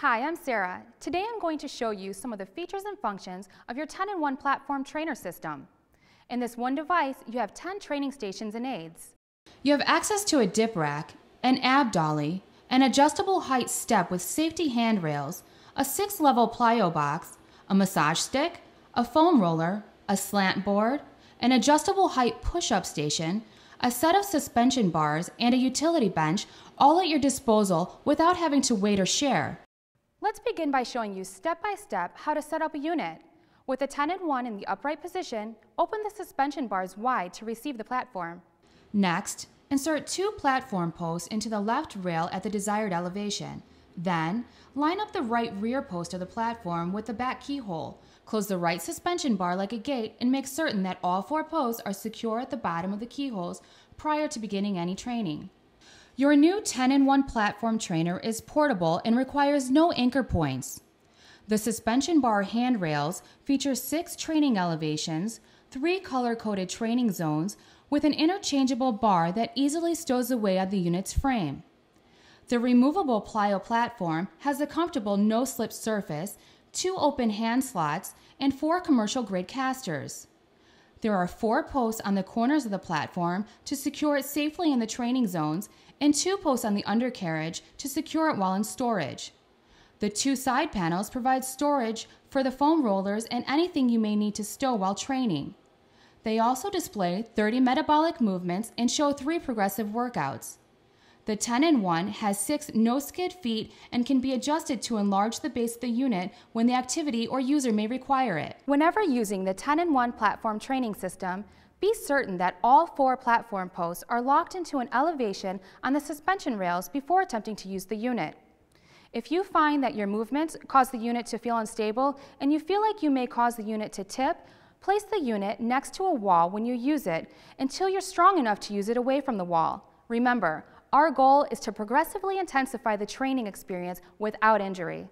Hi, I'm Sarah. Today I'm going to show you some of the features and functions of your 10-in-1 platform trainer system. In this one device, you have 10 training stations and aids. You have access to a dip rack, an ab dolly, an adjustable height step with safety handrails, a six-level plyo box, a massage stick, a foam roller, a slant board, an adjustable height push-up station, a set of suspension bars, and a utility bench all at your disposal without having to wait or share. Let's begin by showing you step by step how to set up a unit. With the 10-in-1 in the upright position, open the suspension bars wide to receive the platform. Next, insert two platform posts into the left rail at the desired elevation. Then, line up the right rear post of the platform with the back keyhole. Close the right suspension bar like a gate and make certain that all four posts are secure at the bottom of the keyholes prior to beginning any training. Your new 10-in-1 platform trainer is portable and requires no anchor points. The suspension bar handrails feature six training elevations, three color-coded training zones, with an interchangeable bar that easily stows away on the unit's frame. The removable plyo platform has a comfortable no-slip surface, two open hand slots, and four commercial-grade casters. There are four posts on the corners of the platform to secure it safely in the training zones and two posts on the undercarriage to secure it while in storage. The two side panels provide storage for the foam rollers and anything you may need to stow while training. They also display 30 metabolic movements and show three progressive workouts. The 10-in-1 has six no-skid feet and can be adjusted to enlarge the base of the unit when the activity or user may require it. Whenever using the 10-in-1 platform training system, be certain that all four platform posts are locked into an elevation on the suspension rails before attempting to use the unit. If you find that your movements cause the unit to feel unstable and you feel like you may cause the unit to tip, place the unit next to a wall when you use it until you're strong enough to use it away from the wall. Remember, our goal is to progressively intensify the training experience without injury.